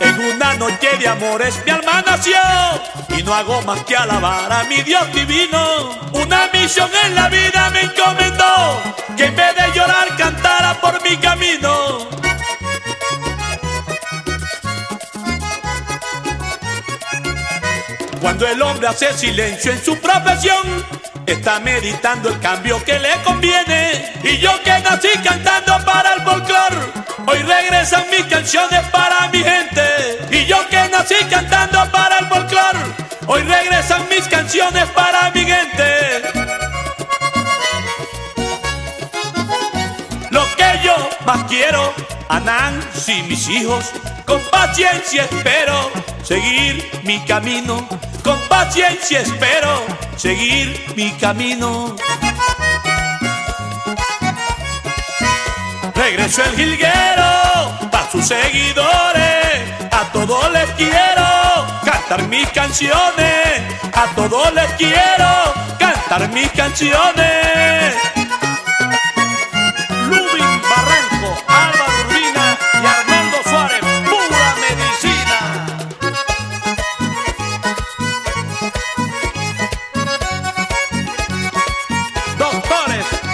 En una noche de amores mi alma nació y no hago más que alabar a mi Dios divino. Una misión en la vida me encomendó que en vez de llorar cantara por mi camino. Cuando el hombre hace silencio en su profesión, está meditando el cambio que le conviene. Y yo que nací cantando para el folclor, hoy regresan mis canciones para mi gente. Y yo que nací cantando para el folclor, hoy regresan mis canciones para mi gente. Lo que yo más quiero, a Nancy mis hijos, con paciencia espero seguir mi camino con paciencia espero seguir mi camino. Regreso el jilguero para sus seguidores, a todos les quiero cantar mis canciones, a todos les quiero cantar mis canciones.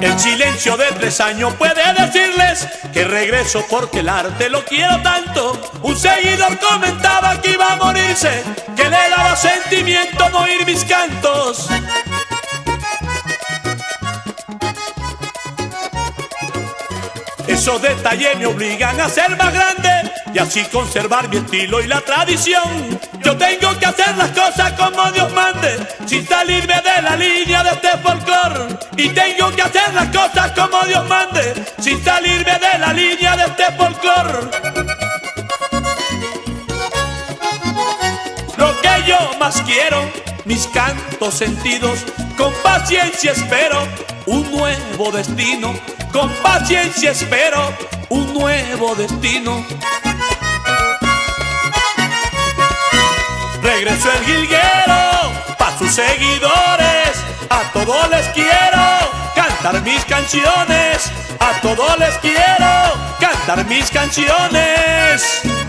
El silencio de tres años puede decirles que regreso porque el arte lo quiero tanto. Un seguidor comentaba que iba a morirse, que le daba sentimiento no oír mis cantos. Esos detalles me obligan a ser más grande y así conservar mi estilo y la tradición. Yo tengo que hacer las cosas como Dios mande, sin salirme de la línea de este folclore. Y tengo que hacer las cosas como Dios mande, sin salirme de la línea de este folclore. Lo que yo más quiero, mis cantos sentidos, con paciencia espero un nuevo destino. Con paciencia espero un nuevo destino. Regreso el jilguero pa' sus seguidores. A todos les quiero cantar mis canciones. A todos les quiero cantar mis canciones.